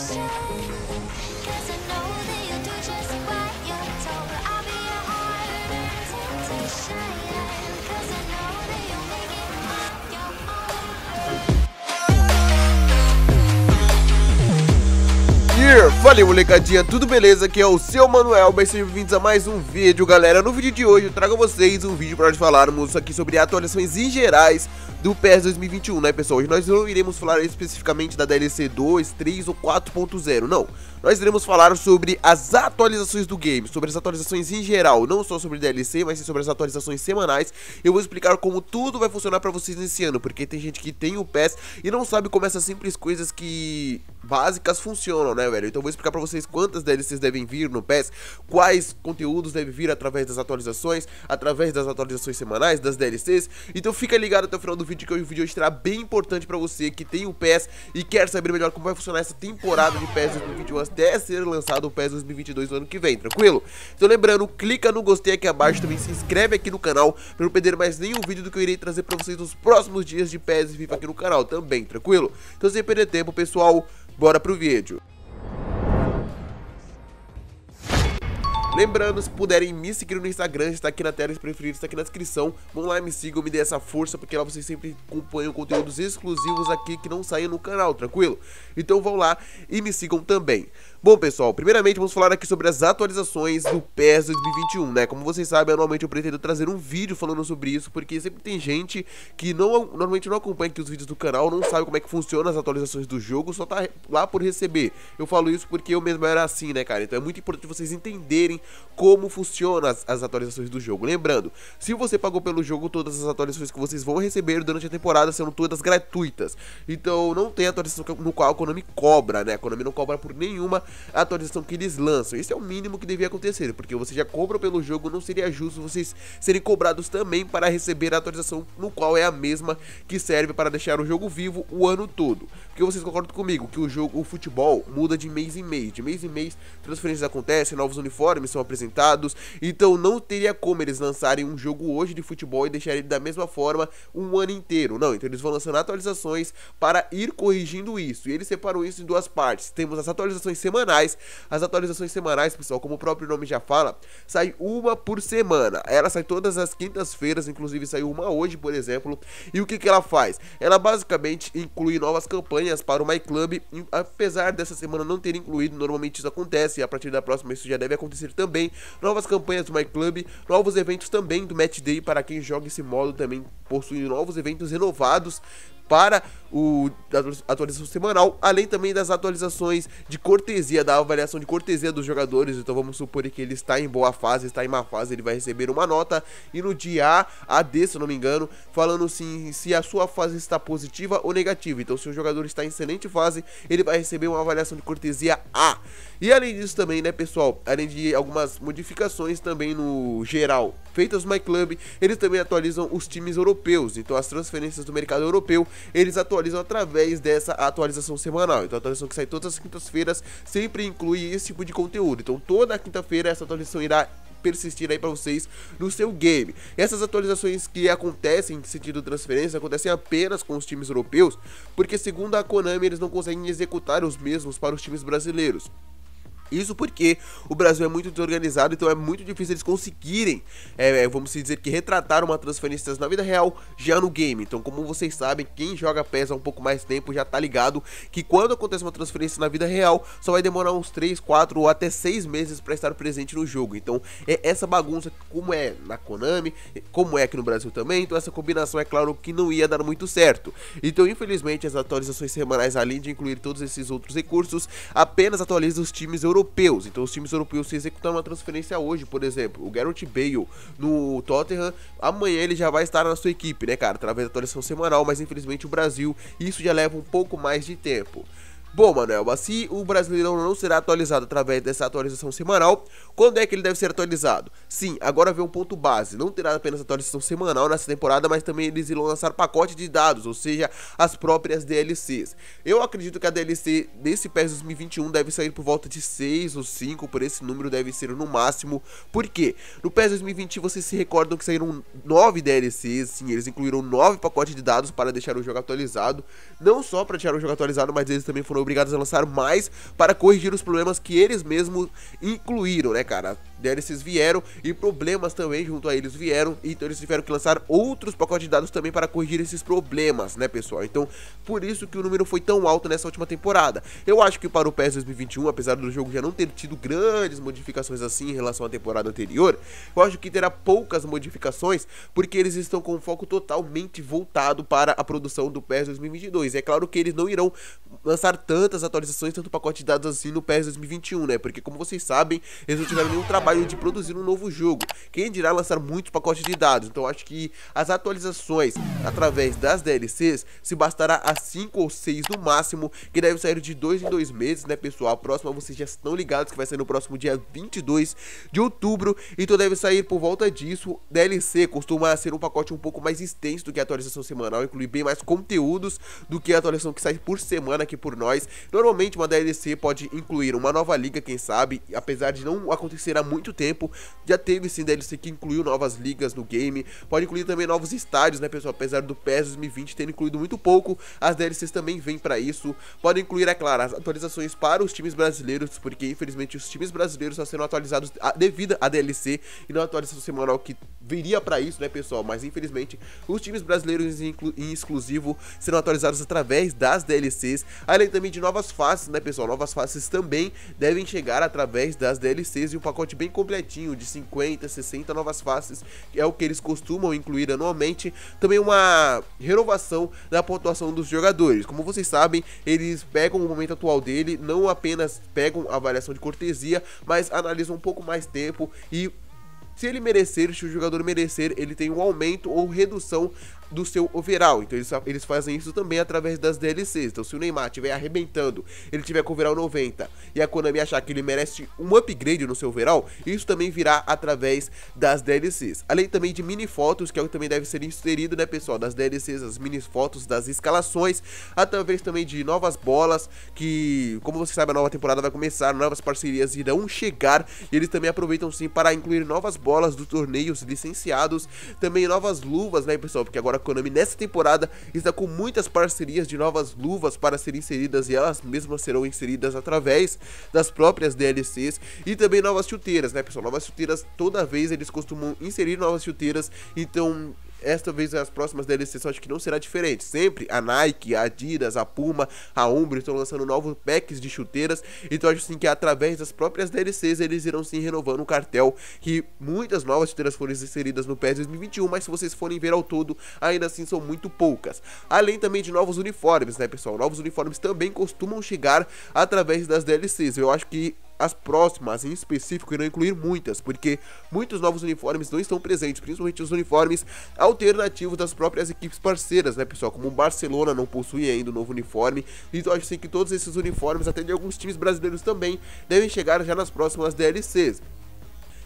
Cause I know that you do just Fala molecadinha, tudo beleza? Aqui é o seu Manuel, bem sejam bem-vindos a mais um vídeo, galera No vídeo de hoje eu trago a vocês um vídeo para nós falarmos aqui sobre atualizações em gerais do PES 2021, né pessoal? Hoje nós não iremos falar especificamente da DLC 2, 3 ou 4.0, não nós iremos falar sobre as atualizações do game, sobre as atualizações em geral, não só sobre DLC, mas sim sobre as atualizações semanais. Eu vou explicar como tudo vai funcionar para vocês nesse ano, porque tem gente que tem o PES e não sabe como essas simples coisas que básicas funcionam, né, velho? Então eu vou explicar para vocês quantas DLCs devem vir no PES, quais conteúdos devem vir através das atualizações, através das atualizações semanais, das DLCs. Então fica ligado até o final do vídeo que o vídeo hoje será bem importante para você que tem o PES e quer saber melhor como vai funcionar essa temporada de PES 2021 até ser lançado o PES 2022 no ano que vem, tranquilo? Então lembrando, clica no gostei aqui abaixo, também se inscreve aqui no canal para não perder mais nenhum vídeo do que eu irei trazer para vocês nos próximos dias de PES e FIFA aqui no canal também, tranquilo? Então sem perder tempo, pessoal, bora pro vídeo. Lembrando, se puderem me seguir no Instagram, está aqui na tela, se preferir, está aqui na descrição. Vão lá, me sigam, me dê essa força, porque lá vocês sempre acompanham conteúdos exclusivos aqui que não saem no canal, tranquilo? Então vão lá e me sigam também. Bom, pessoal, primeiramente vamos falar aqui sobre as atualizações do PES 2021, né? Como vocês sabem, anualmente eu pretendo trazer um vídeo falando sobre isso, porque sempre tem gente que não, normalmente não acompanha aqui os vídeos do canal, não sabe como é que funciona as atualizações do jogo, só tá lá por receber. Eu falo isso porque eu mesmo era assim, né, cara? Então é muito importante vocês entenderem como funcionam as, as atualizações do jogo. Lembrando, se você pagou pelo jogo, todas as atualizações que vocês vão receber durante a temporada serão todas gratuitas. Então não tem atualização no qual a Konami cobra, né? A Konami não cobra por nenhuma atualização que eles lançam. Esse é o mínimo que devia acontecer, porque você já cobra pelo jogo, não seria justo vocês serem cobrados também para receber a atualização no qual é a mesma que serve para deixar o jogo vivo o ano todo. Porque vocês concordam comigo que o jogo, o futebol muda de mês em mês, de mês em mês transferências acontecem, novos uniformes são apresentados, então não teria como eles lançarem um jogo hoje de futebol e deixar ele da mesma forma um ano inteiro. Não, então eles vão lançando atualizações para ir corrigindo isso. E eles separam isso em duas partes. Temos as atualizações semanais. As atualizações semanais, pessoal, como o próprio nome já fala, sai uma por semana. Ela sai todas as quintas-feiras, inclusive saiu uma hoje, por exemplo. E o que, que ela faz? Ela basicamente inclui novas campanhas para o MyClub, apesar dessa semana não ter incluído, normalmente isso acontece, e a partir da próxima isso já deve acontecer também. Novas campanhas do MyClub, novos eventos também do Match Day para quem joga esse modo também possui novos eventos renovados para o, a atualização semanal, além também das atualizações de cortesia, da avaliação de cortesia dos jogadores. Então vamos supor que ele está em boa fase, está em má fase, ele vai receber uma nota. E no dia A, AD, se não me engano, falando assim, se a sua fase está positiva ou negativa. Então se o jogador está em excelente fase, ele vai receber uma avaliação de cortesia A. E além disso também, né, pessoal, além de algumas modificações também no geral feitas no MyClub, eles também atualizam os times europeus. Então as transferências do mercado europeu eles atualizam através dessa atualização semanal. Então a atualização que sai todas as quintas-feiras sempre inclui esse tipo de conteúdo. Então toda quinta-feira essa atualização irá persistir aí para vocês no seu game. Essas atualizações que acontecem em sentido transferência acontecem apenas com os times europeus, porque segundo a Konami eles não conseguem executar os mesmos para os times brasileiros. Isso porque o Brasil é muito desorganizado, então é muito difícil eles conseguirem, é, é vamos dizer que, retratar uma transferência na vida real já no game. Então, como vocês sabem, quem joga PES há um pouco mais tempo já tá ligado que quando acontece uma transferência na vida real, só vai demorar uns 3, 4 ou até 6 meses para estar presente no jogo. Então, é essa bagunça, como é na Konami, como é aqui no Brasil também, então essa combinação é claro que não ia dar muito certo. Então, infelizmente, as atualizações semanais, além de incluir todos esses outros recursos, apenas atualizam os times europeus europeus. Então os times europeus se executar uma transferência hoje, por exemplo, o Garrett Bale no Tottenham, amanhã ele já vai estar na sua equipe, né, cara, através da atualização semanal, mas infelizmente o Brasil, isso já leva um pouco mais de tempo. Bom, Manuel, se o Brasileirão não será atualizado através dessa atualização semanal, quando é que ele deve ser atualizado? Sim, agora vem um ponto base. Não terá apenas atualização semanal nessa temporada, mas também eles irão lançar pacote de dados, ou seja, as próprias DLCs. Eu acredito que a DLC desse PES 2021 deve sair por volta de 6 ou 5, por esse número deve ser no máximo. Por quê? No PES 2020 vocês se recordam que saíram 9 DLCs, sim, eles incluíram 9 pacotes de dados para deixar o jogo atualizado. Não só para deixar o jogo atualizado, mas eles também foram foram obrigados a lançar mais para corrigir os problemas que eles mesmos incluíram, né, cara? DLCs vieram e problemas também junto a eles vieram, então eles tiveram que lançar outros pacotes de dados também para corrigir esses problemas, né, pessoal? Então, por isso que o número foi tão alto nessa última temporada. Eu acho que para o PES 2021, apesar do jogo já não ter tido grandes modificações assim em relação à temporada anterior, eu acho que terá poucas modificações, porque eles estão com foco totalmente voltado para a produção do PES 2022. É claro que eles não irão lançar tantas atualizações, tanto pacote de dados assim no PES 2021, né? Porque como vocês sabem, eles não tiveram nenhum trabalho de produzir um novo jogo. Quem dirá lançar muitos pacotes de dados? Então acho que as atualizações através das DLCs se bastará a 5 ou 6 no máximo, que deve sair de 2 em 2 meses, né, pessoal? A próxima vocês já estão ligados que vai sair no próximo dia 22 de outubro, então deve sair por volta disso. DLC costuma ser um pacote um pouco mais extenso do que a atualização semanal, inclui bem mais conteúdos do que a atualização que sai por semana aqui por nós. Normalmente uma DLC pode incluir uma nova liga, quem sabe, apesar de não acontecer há muito tempo, já teve sim DLC que incluiu novas ligas no game, pode incluir também novos estádios, né pessoal, apesar do PES 2020 ter incluído muito pouco, as DLCs também vêm para isso, pode incluir, é claro, as atualizações para os times brasileiros, porque infelizmente os times brasileiros estão sendo atualizados devido à DLC e não a atualização semanal que viria para isso, né pessoal, mas infelizmente os times brasileiros em, em exclusivo serão atualizados através das DLCs, além também de novas faces, né pessoal? Novas faces também devem chegar através das DLCs e um pacote bem completinho de 50, 60 novas faces, é o que eles costumam incluir anualmente. Também uma renovação da pontuação dos jogadores. Como vocês sabem, eles pegam o momento atual dele, não apenas pegam a avaliação de cortesia, mas analisam um pouco mais tempo e se ele merecer, se o jogador merecer, ele tem um aumento ou redução do seu overall. Então eles, eles fazem isso também através das DLCs. Então se o Neymar estiver arrebentando, ele tiver com overall 90 e a Konami achar que ele merece um upgrade no seu overall, isso também virá através das DLCs. Além também de mini fotos, que é o que também deve ser inserido, né, pessoal, das DLCs, as mini fotos das escalações, através também de novas bolas, que, como você sabe, a nova temporada vai começar, novas parcerias irão chegar, e eles também aproveitam sim para incluir novas bolas dos torneios licenciados, também novas luvas, né, pessoal, porque agora Konami nessa temporada está com muitas parcerias de novas luvas para serem inseridas e elas mesmas serão inseridas através das próprias DLCs e também novas chuteiras, né pessoal? Novas chuteiras, toda vez eles costumam inserir novas chuteiras, então esta vez as próximas DLCs acho que não será diferente. Sempre a Nike, a Adidas, a Puma, a Umbro estão lançando novos packs de chuteiras. Então acho sim que através das próprias DLCs eles irão sim renovando o cartel. Que muitas novas chuteiras foram inseridas no PES 2021, mas se vocês forem ver ao todo, ainda assim são muito poucas. Além também de novos uniformes, né pessoal? Novos uniformes também costumam chegar através das DLCs. Eu acho que as próximas, em específico, irão incluir muitas, porque muitos novos uniformes não estão presentes, principalmente os uniformes alternativos das próprias equipes parceiras, né, pessoal? Como o Barcelona não possui ainda o um novo uniforme, então acho sim que todos esses uniformes, até de alguns times brasileiros também, devem chegar já nas próximas DLCs.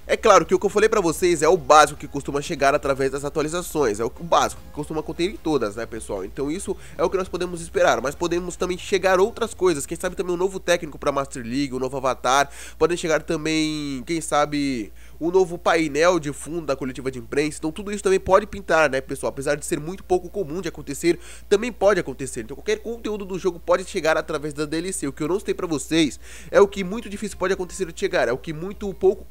É claro que o que eu falei para vocês é o básico que costuma chegar através das atualizações, é o básico que costuma conter em todas, né, pessoal? Então isso é o que nós podemos esperar, mas podemos também chegar outras coisas, quem sabe também um novo técnico para Master League, um novo avatar, podem chegar também, quem sabe, o novo painel de fundo da coletiva de imprensa. Então tudo isso também pode pintar, né, pessoal? Apesar de ser muito pouco comum de acontecer, também pode acontecer. Então qualquer conteúdo do jogo pode chegar através da DLC. O que eu não sei para vocês é o que muito difícil pode acontecer de chegar, é o que muito pouco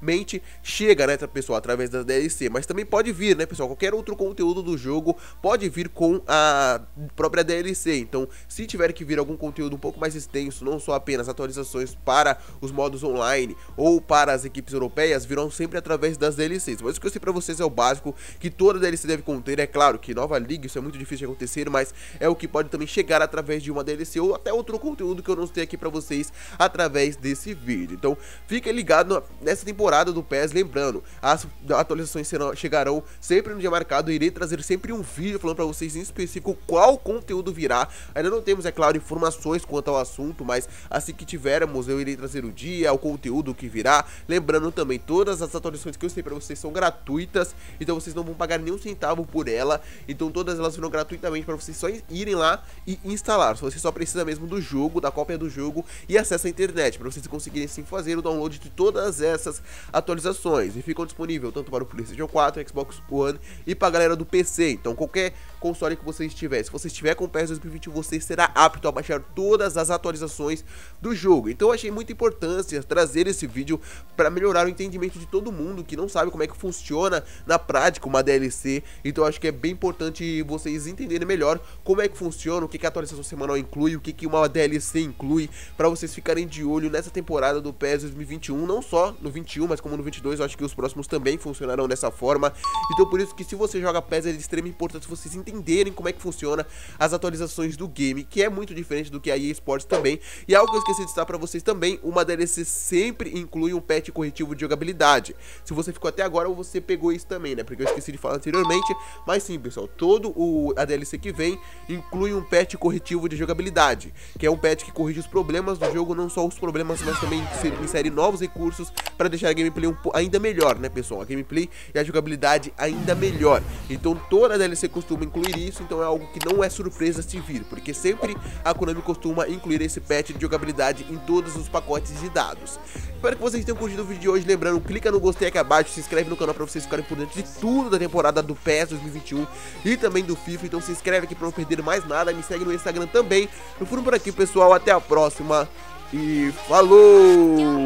comumente chega, né, pessoal, através da DLC. Mas também pode vir, né, pessoal? Qualquer outro conteúdo do jogo pode vir com a própria DLC. Então, se tiver que vir algum conteúdo um pouco mais extenso, não só apenas atualizações para os modos online ou para as equipes europeias virão sempre através das DLCs. Mas o que eu sei pra vocês é o básico, que toda DLC deve conter. É claro que nova liga, isso é muito difícil de acontecer, mas é o que pode também chegar através de uma DLC ou até outro conteúdo que eu não sei aqui pra vocês através desse vídeo. Então, fiquem ligados nessa temporada do PES, lembrando, as atualizações serão, chegarão sempre no dia marcado, eu irei trazer sempre um vídeo falando pra vocês em específico qual conteúdo virá. Ainda não temos, é claro, informações quanto ao assunto, mas assim que tivermos, eu irei trazer o dia, o conteúdo que virá. Lembrando também todas as atualizações que eu sei pra vocês são gratuitas, então vocês não vão pagar nenhum centavo por ela, então todas elas virão gratuitamente pra vocês só irem lá e instalar. Você só precisa mesmo do jogo, da cópia do jogo e acesso à internet, pra vocês conseguirem sim fazer o download de todas essas atualizações. E ficam disponíveis tanto para o PlayStation 4, Xbox One e pra galera do PC. Então qualquer console que você estiver, se você estiver com o PES 2021, você será apto a baixar todas as atualizações do jogo. Então achei muita importância trazer esse vídeo para melhorar o entendimento de todo mundo que não sabe como é que funciona na prática uma DLC. Então acho que é bem importante vocês entenderem melhor como é que funciona, o que, que a atualização semanal inclui, o que, que uma DLC inclui, para vocês ficarem de olho nessa temporada do PES 2021, não só no 21, mas como no 22, eu acho que os próximos também funcionarão dessa forma. Então por isso que se você joga PES é de extrema importância vocês entenderem como é que funciona as atualizações do game, que é muito diferente do que a EA Sports também. E algo que eu esqueci de citar para vocês também, uma DLC sempre inclui um patch corretivo de jogabilidade. Se você ficou até agora, você pegou isso também, né? Porque eu esqueci de falar anteriormente, mas sim, pessoal, todo o a DLC que vem inclui um patch corretivo de jogabilidade, que é um patch que corrige os problemas do jogo, não só os problemas, mas também insere novos recursos para deixar a gameplay um ainda melhor, né, pessoal? A gameplay e a jogabilidade ainda melhor. Então toda a DLC costuma incluir isso, então é algo que não é surpresa se vir, porque sempre a Konami costuma incluir esse patch de jogabilidade em todos os pacotes de dados. Espero que vocês tenham curtido o vídeo de hoje, lembrando, clica no gostei aqui abaixo, se inscreve no canal para vocês ficarem por dentro de tudo da temporada do PES 2021 e também do FIFA, então se inscreve aqui para não perder mais nada, me segue no Instagram também. Eu fui por aqui, pessoal, até a próxima e falou!